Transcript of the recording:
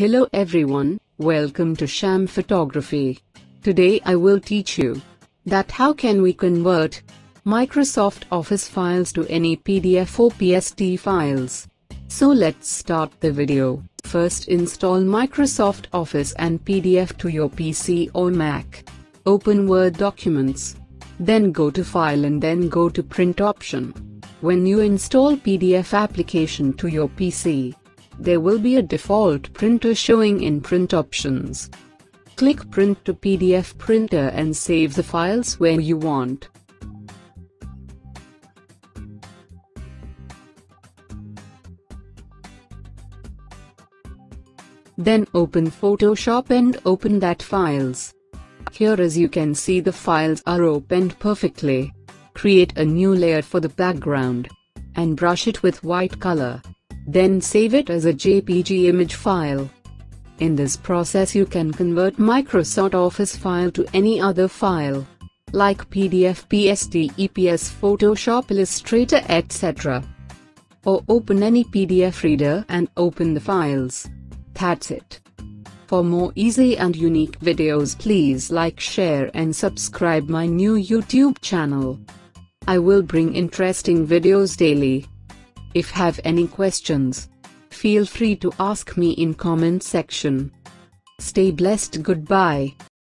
Hello everyone, welcome to Shaam Photography. Today I will teach you that how can we convert Microsoft Office files to any PDF or PSD files. So let's start the video. First install Microsoft Office and PDF to your PC or Mac. Open Word documents. Then go to File and then go to Print option. When you install PDF application to your PC, there will be a default printer showing in Print options. Click Print to PDF printer and save the files where you want. Then open Photoshop and open that files. Here as you can see the files are opened perfectly. Create a new layer for the background. And brush it with white color. Then save it as a JPG image file. In this process you can convert Microsoft Office file to any other file. Like PDF, PSD, EPS, Photoshop, Illustrator, etc. Or open any PDF reader and open the files. That's it. For more easy and unique videos please like share and subscribe my new YouTube channel. I will bring interesting videos daily. If have any questions, feel free to ask me in comment section. Stay blessed goodbye.